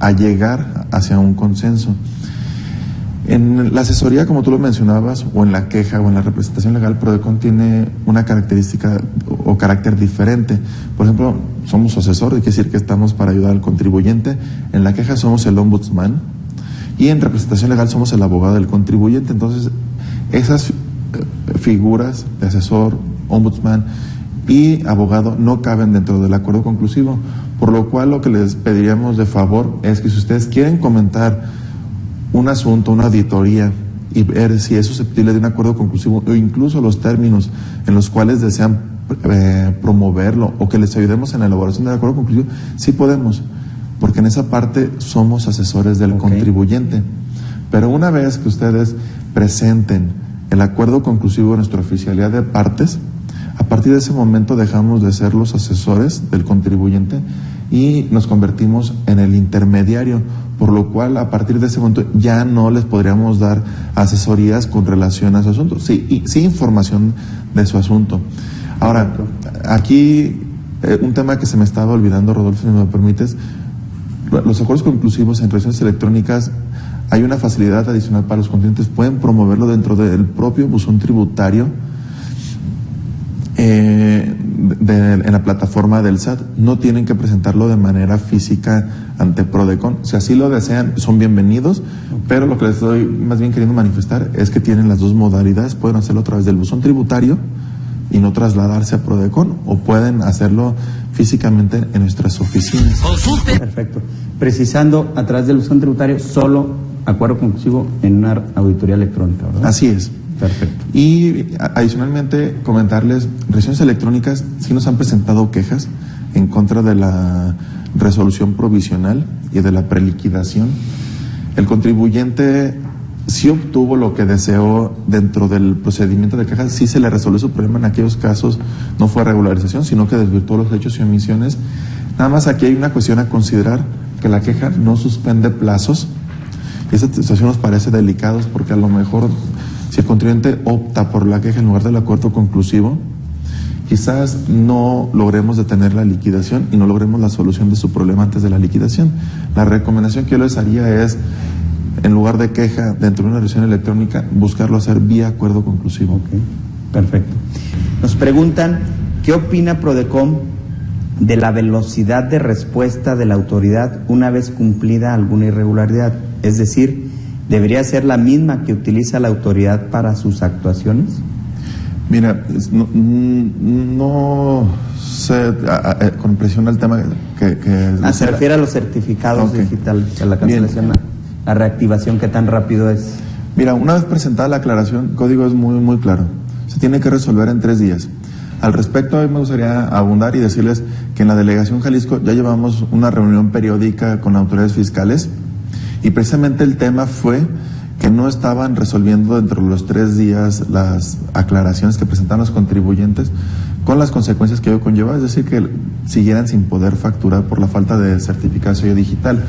a llegar hacia un consenso. En la asesoría, como tú lo mencionabas, o en la queja o en la representación legal, PRODECON tiene una característica o carácter diferente. Por ejemplo, somos asesor, quiere decir que estamos para ayudar al contribuyente. En la queja somos el ombudsman, y en representación legal somos el abogado del contribuyente. Entonces, esas eh, figuras de asesor, ombudsman y abogado no caben dentro del acuerdo conclusivo, por lo cual lo que les pediríamos de favor es que si ustedes quieren comentar un asunto, una auditoría y ver si es susceptible de un acuerdo conclusivo o incluso los términos en los cuales desean eh, promoverlo o que les ayudemos en la elaboración del acuerdo conclusivo, sí podemos porque en esa parte somos asesores del contribuyente. Pero una vez que ustedes presenten el acuerdo conclusivo de nuestra oficialidad de partes, a partir de ese momento dejamos de ser los asesores del contribuyente y nos convertimos en el intermediario, por lo cual a partir de ese momento ya no les podríamos dar asesorías con relación a ese asunto. Sí, sí información de su asunto. Ahora, aquí eh, un tema que se me estaba olvidando, Rodolfo, si me permites, los acuerdos conclusivos en relaciones electrónicas hay una facilidad adicional para los contribuyentes, pueden promoverlo dentro del propio buzón tributario eh, en la plataforma del SAT. No tienen que presentarlo de manera física ante Prodecon. Si así lo desean, son bienvenidos, pero lo que les estoy más bien queriendo manifestar es que tienen las dos modalidades. Pueden hacerlo a través del buzón tributario y no trasladarse a Prodecon o pueden hacerlo físicamente en nuestras oficinas. Perfecto. Precisando a través del buzón tributario solo acuerdo conclusivo en una auditoría electrónica, ¿verdad? Así es. Perfecto. Y adicionalmente comentarles, regiones electrónicas sí nos han presentado quejas en contra de la resolución provisional y de la preliquidación. El contribuyente sí obtuvo lo que deseó dentro del procedimiento de quejas, sí se le resolvió su problema en aquellos casos, no fue regularización, sino que desvirtuó los hechos y omisiones. Nada más aquí hay una cuestión a considerar, que la queja no suspende plazos, esa situación nos parece delicada porque a lo mejor si el contribuyente opta por la queja en lugar del acuerdo conclusivo, quizás no logremos detener la liquidación y no logremos la solución de su problema antes de la liquidación. La recomendación que yo les haría es, en lugar de queja dentro de una revisión electrónica, buscarlo hacer vía acuerdo conclusivo. perfecto. Nos preguntan, ¿qué opina Prodecom de la velocidad de respuesta de la autoridad una vez cumplida alguna irregularidad? Es decir, ¿debería ser la misma que utiliza la autoridad para sus actuaciones? Mira, no, no sé, con presión al tema que... Ah, se refiere a los certificados digitales, a la cancelación, la reactivación, ¿qué tan rápido es? Mira, una vez presentada la aclaración, el código es muy, muy claro. Se tiene que resolver en tres días. Al respecto, a mí me gustaría abundar y decirles que en la delegación Jalisco ya llevamos una reunión periódica con autoridades fiscales y precisamente el tema fue que no estaban resolviendo dentro de los tres días las aclaraciones que presentaron los contribuyentes con las consecuencias que ello conlleva, es decir, que siguieran sin poder facturar por la falta de certificación digital.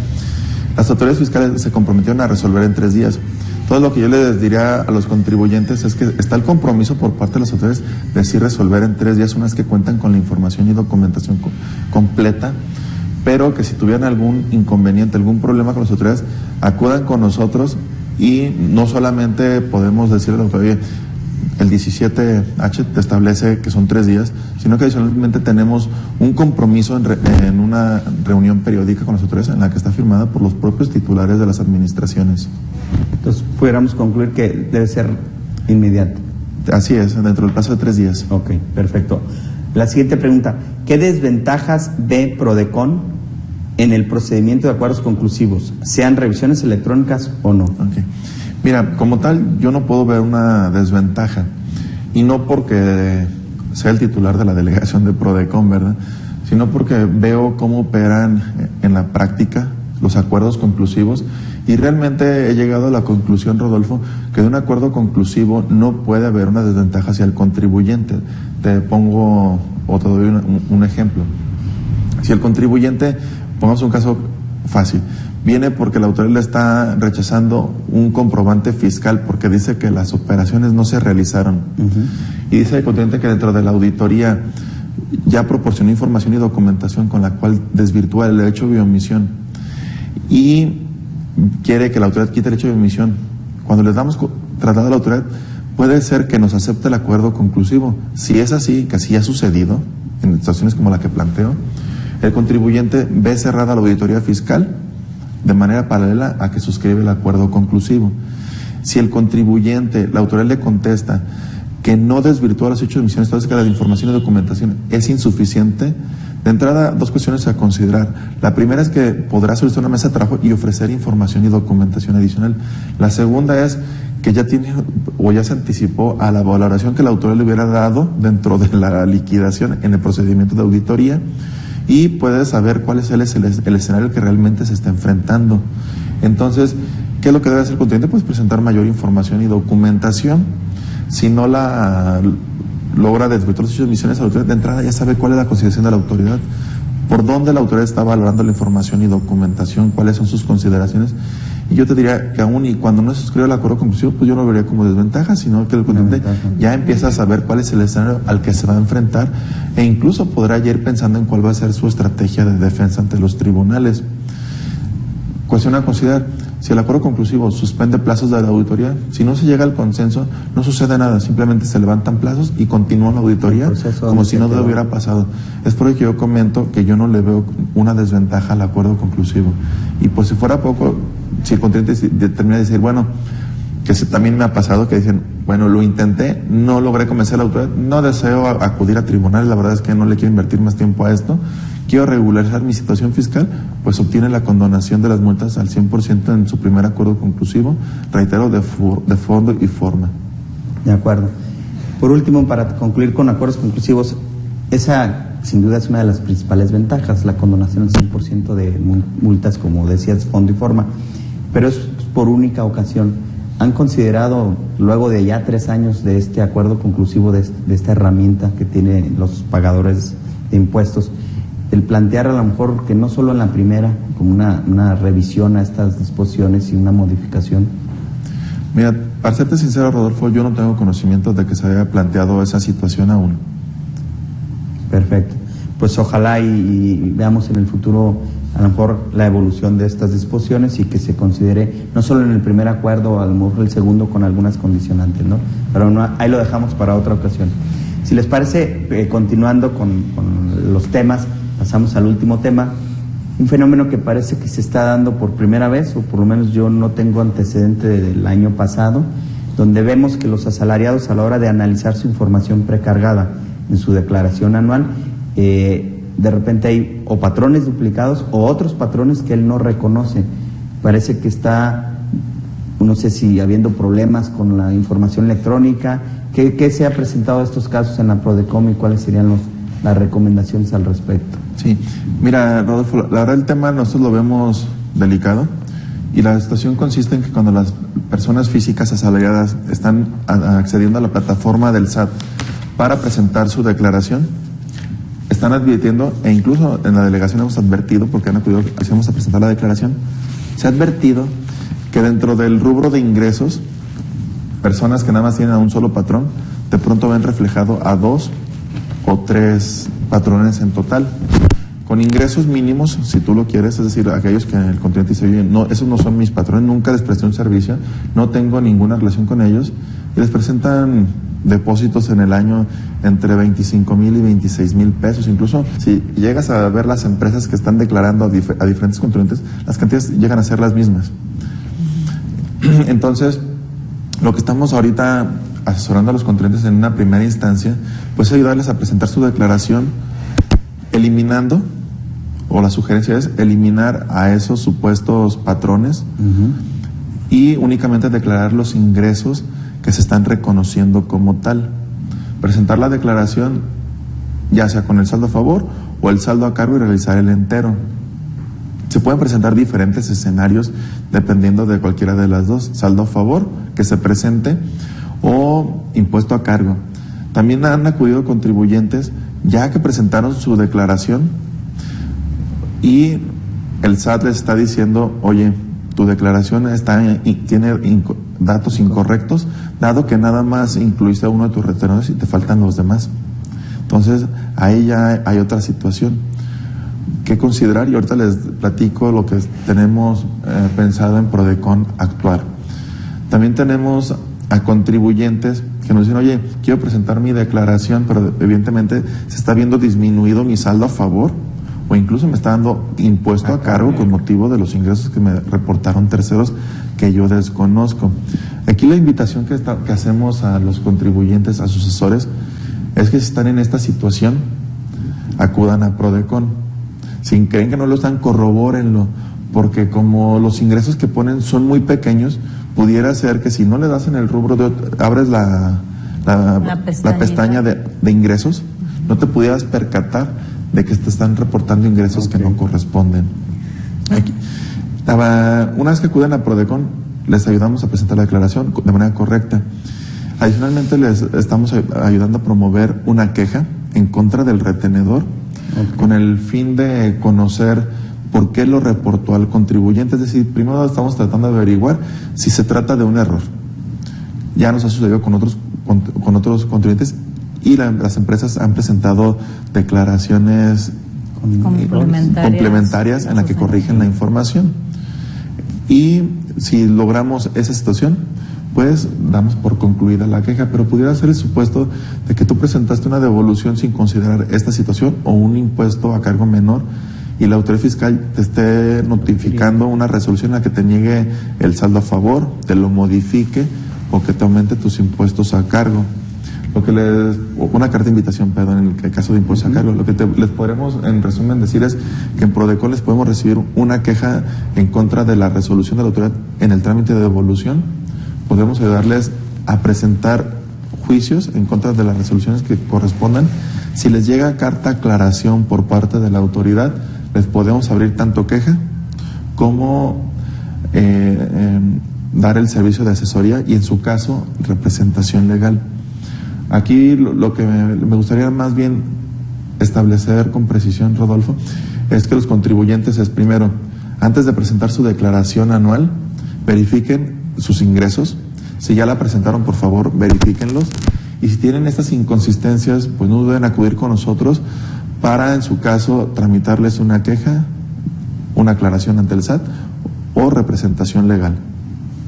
Las autoridades fiscales se comprometieron a resolver en tres días. Todo lo que yo les diría a los contribuyentes es que está el compromiso por parte de las autoridades de sí resolver en tres días unas que cuentan con la información y documentación completa pero que si tuvieran algún inconveniente, algún problema con las autoridades, acudan con nosotros y no solamente podemos decirle a la autoridad, el 17H te establece que son tres días, sino que adicionalmente tenemos un compromiso en, una reunión periódica con las autoridades en la que está firmada por los propios titulares de las administraciones. Entonces, pudiéramos concluir que debe ser inmediato. Así es, dentro del plazo de tres días. Ok, perfecto. La siguiente pregunta, ¿qué desventajas ve Prodecon en el procedimiento de acuerdos conclusivos, sean revisiones electrónicas o no. Mira, como tal, yo no puedo ver una desventaja, y no porque sea el titular de la delegación de Prodecon, ¿verdad? Sino porque veo cómo operan en la práctica los acuerdos conclusivos y realmente he llegado a la conclusión, Rodolfo, que de un acuerdo conclusivo no puede haber una desventaja hacia el contribuyente. Te pongo o te doy un ejemplo. Si el contribuyente Pongamos un caso fácil. Viene porque la autoridad le está rechazando un comprobante fiscal porque dice que las operaciones no se realizaron. Y dice el contribuyente que dentro de la auditoría ya proporcionó información y documentación con la cual desvirtúa el derecho de omisión. Y quiere que la autoridad quite el hecho de omisión. Cuando le damos traslado a la autoridad, puede ser que nos acepte el acuerdo conclusivo. Si es así, que así ha sucedido, en situaciones como la que planteo, el contribuyente ve cerrada la auditoría fiscal de manera paralela a que suscribe el acuerdo conclusivo. Si el contribuyente, la autoridad le contesta que no desvirtúa los hechos de emisión estadística de la información y documentación es insuficiente, de entrada, dos cuestiones a considerar. La primera es que podrá solicitar una mesa de trabajo y ofrecer información y documentación adicional. La segunda es que ya tiene o ya se anticipó a la valoración que la autoridad le hubiera dado dentro de la liquidación en el procedimiento de auditoría y puedes saber cuál es el, el, escenario que realmente se está enfrentando. Entonces, ¿qué es lo que debe hacer el contribuyente? Pues presentar mayor información y documentación. Si no la logra desvirtuar sus misiones a la autoridad, de entrada ya sabe cuál es la consideración de la autoridad, por dónde la autoridad está valorando la información y documentación, cuáles son sus consideraciones, Y yo te diría que aún y cuando no se suscribe el acuerdo conclusivo, pues yo no lo vería como desventaja, sino que el contribuyente ya empieza a saber cuál es el escenario al que se va a enfrentar e incluso podrá ya ir pensando en cuál va a ser su estrategia de defensa ante los tribunales. Cuestión a considerar, si el acuerdo conclusivo suspende plazos de la auditoría, si no se llega al consenso, no sucede nada, simplemente se levantan plazos y continúa la auditoría como si no hubiera pasado. Es por ello que yo comento que yo no le veo una desventaja al acuerdo conclusivo. Y pues si fuera poco, si el contribuyente determina decir, bueno, que también me ha pasado que dicen, bueno, lo intenté, no logré convencer a la autoridad, no deseo acudir a tribunales, la verdad es que no le quiero invertir más tiempo a esto, quiero regularizar mi situación fiscal, pues obtiene la condonación de las multas al 100% en su primer acuerdo conclusivo, reitero, de, de fondo y forma. De acuerdo. Por último, para concluir con acuerdos conclusivos, esa sin duda es una de las principales ventajas, la condonación al 100% de multas, como decías, fondo y forma, pero es por única ocasión. ¿Han considerado, luego de ya tres años de este acuerdo conclusivo, de, de esta herramienta que tienen los pagadores de impuestos, el plantear a lo mejor que no solo en la primera, como una, revisión a estas disposiciones y una modificación? Mira, para serte sincero, Rodolfo, yo no tengo conocimiento de que se haya planteado esa situación aún. Perfecto. Pues ojalá y, veamos en el futuro a lo mejor la evolución de estas disposiciones y que se considere no solo en el primer acuerdo, a lo mejor el segundo con algunas condicionantes, ¿no? Pero ahí lo dejamos para otra ocasión. Si les parece, eh, continuando con, con los temas, pasamos al último tema, un fenómeno que parece que se está dando por primera vez, o por lo menos yo no tengo antecedente del año pasado, donde vemos que los asalariados a la hora de analizar su información precargada en su declaración anual, eh, de repente hay o patrones duplicados o otros patrones que él no reconoce. Parece que está, no sé si habiendo problemas con la información electrónica. ¿Qué, qué se ha presentado estos casos en la PRODECOM y cuáles serían los, las recomendaciones al respecto? Sí, mira, Rodolfo, la verdad el tema nosotros lo vemos delicado y la situación consiste en que cuando las personas físicas asalariadas están accediendo a la plataforma del SAT para presentar su declaración, están advirtiendo, e incluso en la delegación hemos advertido, porque han acudido, a presentar la declaración, se ha advertido que dentro del rubro de ingresos, personas que nada más tienen a un solo patrón, de pronto ven reflejado a dos o tres patrones en total. Con ingresos mínimos, si tú lo quieres, es decir, aquellos que en el continente se viven, no, esos no son mis patrones, nunca les presté un servicio, no tengo ninguna relación con ellos, y les presentan depósitos en el año entre 25 mil y 26 mil pesos. Incluso si llegas a ver las empresas que están declarando a, diferentes contribuyentes, las cantidades llegan a ser las mismas. Entonces, lo que estamos ahorita asesorando a los contribuyentes en una primera instancia, pues ayudarles a presentar su declaración eliminando, o la sugerencia es eliminar a esos supuestos patrones y únicamente declarar los ingresos que se están reconociendo como tal. Presentar la declaración ya sea con el saldo a favor o el saldo a cargo y realizar el entero. Se pueden presentar diferentes escenarios dependiendo de cualquiera de las dos. Saldo a favor, que se presente, o impuesto a cargo. También han acudido contribuyentes ya que presentaron su declaración y el SAT les está diciendo, oye, tu declaración tiene datos incorrectos, dado que nada más incluiste uno de tus retenedores y te faltan los demás. Entonces, ahí ya hay otra situación que considerar y ahorita les platico lo que tenemos eh, pensado en Prodecon actuar. También tenemos a contribuyentes que nos dicen, oye, quiero presentar mi declaración, pero evidentemente se está viendo disminuido mi saldo a favor o incluso me está dando impuesto a cargo con motivo de los ingresos que me reportaron terceros que yo desconozco. Aquí la invitación que, que hacemos a los contribuyentes, a sus asesores, es que si están en esta situación, acudan a Prodecon. Si creen que no lo están, corrobórenlo, porque como los ingresos que ponen son muy pequeños, pudiera ser que si no le das en el rubro de abres la, la, pestaña de, ingresos, no te pudieras percatar de que te están reportando ingresos que no corresponden. una vez que acuden a Prodecon, les ayudamos a presentar la declaración de manera correcta. Adicionalmente, les estamos ayudando a promover una queja en contra del retenedor con el fin de conocer por qué lo reportó al contribuyente. Es decir, primero estamos tratando de averiguar si se trata de un error. Ya nos ha sucedido con otros, con, otros contribuyentes y las empresas han presentado declaraciones complementarias, en la que corrigen la información. Y si logramos esa situación, pues damos por concluida la queja, pero pudiera ser el supuesto de que tú presentaste una devolución sin considerar esta situación o un impuesto a cargo menor y la autoridad fiscal te esté notificando una resolución en la que te niegue el saldo a favor, te lo modifique o que te aumente tus impuestos a cargo. Lo que les, una carta de invitación, perdón, en el caso de impuestos a cargo, lo que les podremos en resumen decir es que en Prodecon les podemos recibir una queja en contra de la resolución de la autoridad en el trámite de devolución. Podemos ayudarles a presentar juicios en contra de las resoluciones que correspondan. Si les llega carta aclaración por parte de la autoridad, les podemos abrir tanto queja como eh, em, dar el servicio de asesoría y en su caso representación legal. Aquí lo, que me, gustaría más bien establecer con precisión, Rodolfo, es que los contribuyentes es primero, antes de presentar su declaración anual, verifiquen sus ingresos. Si ya la presentaron, por favor, verifíquenlos. Y si tienen estas inconsistencias, pues no deben acudir con nosotros para, en su caso, tramitarles una queja, una aclaración ante el SAT o representación legal.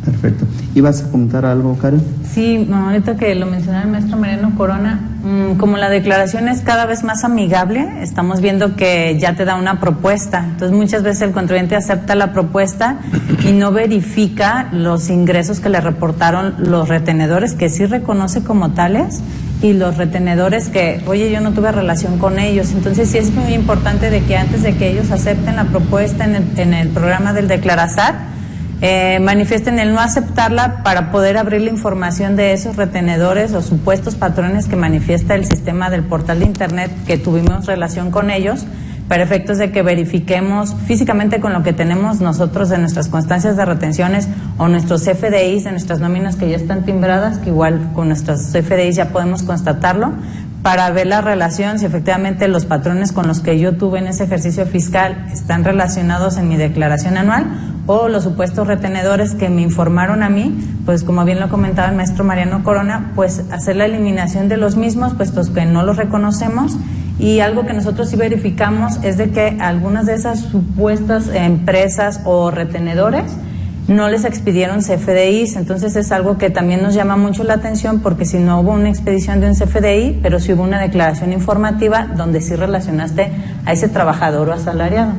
Perfecto. ¿Ibas a comentar algo, Karen? Sí, ahorita que lo mencionaba el maestro Mariano Corona, mm, como la declaración es cada vez más amigable, estamos viendo que ya te da una propuesta. Entonces, muchas veces el contribuyente acepta la propuesta y no verifica los ingresos que le reportaron los retenedores, que sí reconoce como tales, y los retenedores que, oye, yo no tuve relación con ellos. Entonces sí es muy importante de que antes de que ellos acepten la propuesta en el, en el programa del Declarazar, eh, manifiesten el no aceptarla para poder abrir la información de esos retenedores o supuestos patrones que manifiesta el sistema del portal de Internet que tuvimos relación con ellos para efectos de que verifiquemos físicamente con lo que tenemos nosotros de nuestras constancias de retenciones o nuestros FDIs de nuestras nóminas que ya están timbradas, que igual con nuestros FDIs ya podemos constatarlo, para ver la relación, si efectivamente los patrones con los que yo tuve en ese ejercicio fiscal están relacionados en mi declaración anual o los supuestos retenedores que me informaron a mí, pues como bien lo comentaba el maestro Mariano Corona, pues hacer la eliminación de los mismos, puestos que no los reconocemos y algo que nosotros sí verificamos es de que algunas de esas supuestas empresas o retenedores no les expidieron CFDIs, entonces es algo que también nos llama mucho la atención porque si no hubo una expedición de un CFDI, pero sí hubo una declaración informativa donde sí relacionaste a ese trabajador o asalariado.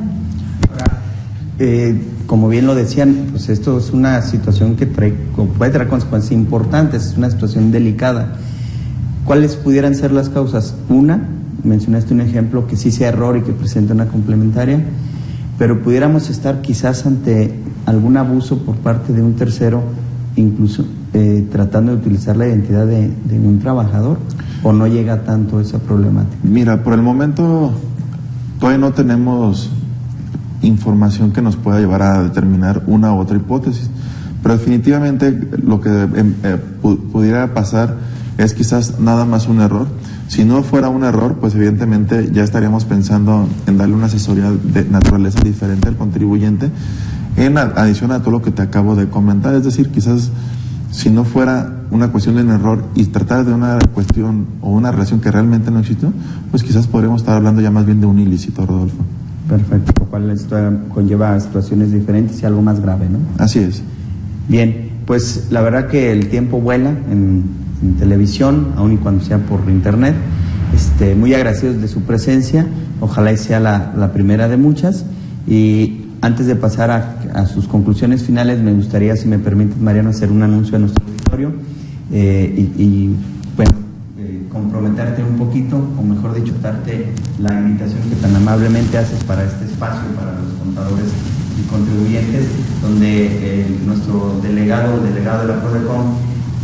Eh, como bien lo decían, pues esto es una situación que puede traer consecuencias importantes, es una situación delicada. ¿Cuáles pudieran ser las causas? Una, mencionaste un ejemplo que sí sea error y que presenta una complementaria, pero pudiéramos estar quizás ante algún abuso por parte de un tercero, incluso eh, tratando de utilizar la identidad de, un trabajador, o no llega tanto esa problemática? Mira, por el momento todavía no tenemos información que nos pueda llevar a determinar una u otra hipótesis, pero definitivamente lo que em, eh, pudiera pasar es quizás nada más un error si no fuera un error, pues evidentemente ya estaríamos pensando en darle una asesoría de naturaleza diferente al contribuyente, en adición a todo lo que te acabo de comentar. Es decir, quizás si no fuera una cuestión de un error y tratar de una cuestión o una relación que realmente no existe, pues quizás podríamos estar hablando ya más bien de un ilícito, Rodolfo. Perfecto, lo cual esto conlleva situaciones diferentes y algo más grave, ¿no? Así es. Bien, pues la verdad que el tiempo vuela en en televisión, aun y cuando sea por internet. Este, muy agradecidos de su presencia, ojalá y sea la, primera de muchas. Y antes de pasar a, sus conclusiones finales, me gustaría, si me permites, Mariano, hacer un anuncio a nuestro auditorio eh, y, bueno, eh, comprometerte un poquito, o mejor dicho, darte la invitación que tan amablemente haces para este espacio, para los contadores y contribuyentes, donde eh, nuestro delegado, delegado de la PRODECOM,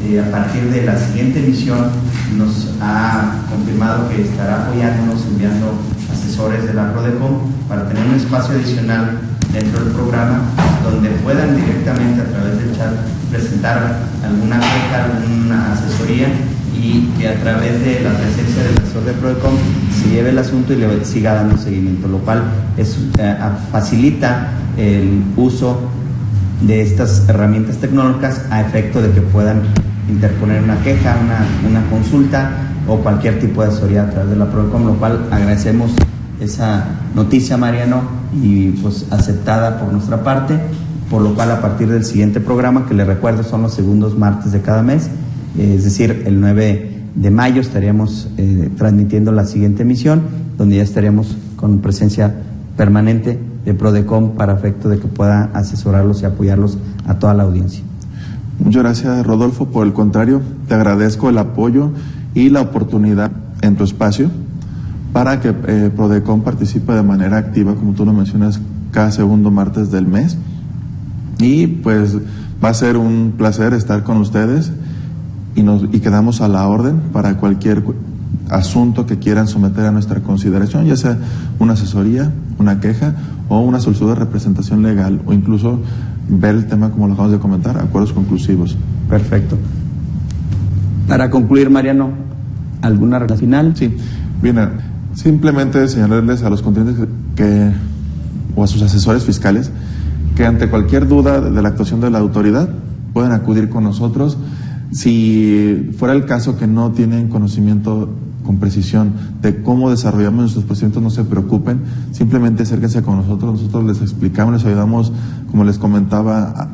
eh, a partir de la siguiente emisión nos ha confirmado que estará apoyándonos enviando asesores de la PRODECOM para tener un espacio adicional dentro del programa donde puedan directamente a través del chat presentar alguna queja, alguna asesoría y que a través de la presencia del asesor de Prodecom se lleve el asunto y le siga dando seguimiento, lo cual es, eh, facilita el uso de estas herramientas tecnológicas a efecto de que puedan interponer una queja, una, consulta o cualquier tipo de asesoría a través de la Prodecom, lo cual agradecemos esa noticia, Mariano, y pues aceptada por nuestra parte, por lo cual a partir del siguiente programa, que le recuerdo son los segundos martes de cada mes, es decir, el 9 de mayo estaríamos eh, transmitiendo la siguiente emisión, donde ya estaríamos con presencia permanente de Prodecom para efecto de que pueda asesorarlos y apoyarlos a toda la audiencia. Muchas gracias, Rodolfo. Por el contrario, te agradezco el apoyo y la oportunidad en tu espacio para que eh, participe de manera activa, como tú lo mencionas, cada segundo martes del mes. Y pues va a ser un placer estar con ustedes y, nos, y quedamos a la orden para cualquier asunto que quieran someter a nuestra consideración, ya sea una asesoría, una queja o una solicitud de representación legal o incluso ver el tema como lo acabamos de comentar, acuerdos conclusivos. Perfecto. Para concluir, Mariano, ¿alguna regla final? Sí, bien, simplemente señalarles a los contribuyentes que, o a sus asesores fiscales que ante cualquier duda de la actuación de la autoridad pueden acudir con nosotros. Si fuera el caso que no tienen conocimiento con precisión de cómo desarrollamos nuestros procedimientos, no se preocupen, simplemente acérquense con nosotros, nosotros les explicamos, les ayudamos, como les comentaba,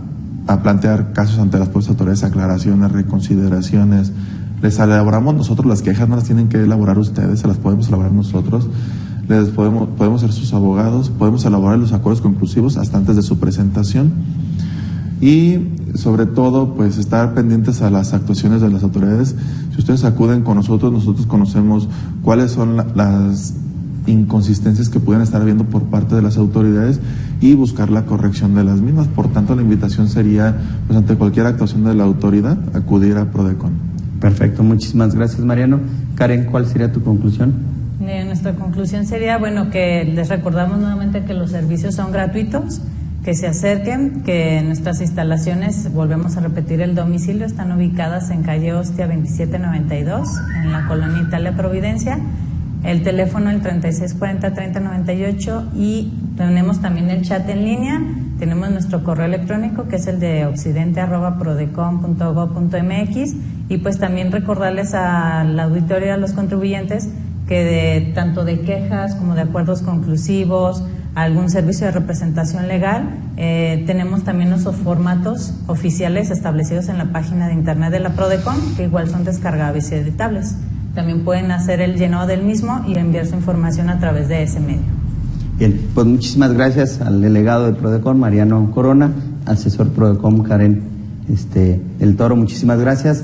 a, plantear casos ante las propias autoridades, aclaraciones, reconsideraciones, les elaboramos nosotros las quejas, no las tienen que elaborar ustedes, se las podemos elaborar nosotros. Les podemos, podemos ser sus abogados, podemos elaborar los acuerdos conclusivos hasta antes de su presentación. Y sobre todo, pues estar pendientes a las actuaciones de las autoridades. Si ustedes acuden con nosotros, nosotros conocemos cuáles son las inconsistencias que pueden estar habiendo por parte de las autoridades y buscar la corrección de las mismas. Por tanto, la invitación sería, pues ante cualquier actuación de la autoridad, acudir a Prodecon. Perfecto, muchísimas gracias Mariano. Karen, ¿cuál sería tu conclusión? Eh, nuestra conclusión sería, bueno, que les recordamos nuevamente que los servicios son gratuitos, que se acerquen, que nuestras instalaciones, volvemos a repetir el domicilio, están ubicadas en calle Hostia 2792, en la colonia Italia Providencia, el teléfono el 3640-3098 y tenemos también el chat en línea, tenemos nuestro correo electrónico que es el de occidente.prodecom.gov.mx y pues también recordarles al auditorio a los contribuyentes que de, tanto de quejas como de acuerdos conclusivos, algún servicio de representación legal, eh, tenemos también nuestros formatos oficiales establecidos en la página de internet de la Prodecon, que igual son descargables y editables. También pueden hacer el llenado del mismo y enviar su información a través de ese medio. Bien, pues muchísimas gracias al delegado de Prodecon, Mariano Corona, asesor Prodecon, Karen este, El Toro, muchísimas gracias.